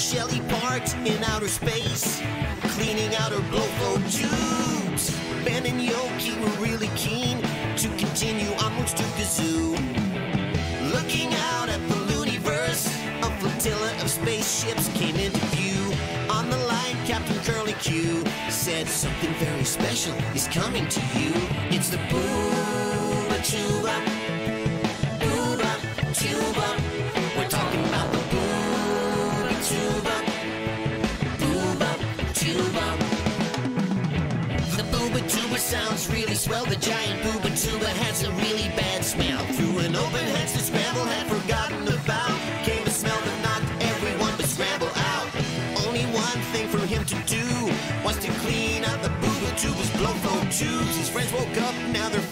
Shelly parked in outer space, cleaning out her blow flow tubes. Ben and Yolky were really keen to continue onwards to Kazoo. Looking out at the Looneyverse, a flotilla of spaceships came into view. On the line, Captain Curlicue said something very special is coming to you. It's the Booba sounds really swell. The giant Bubatuba has a really bad smell. Through an open hatch that Scramble had forgotten about came a smell that knocked everyone but Scramble out. Only one thing for him to do was to clean out the Booba Tuba's blow flow tubes. His friends woke up, now they're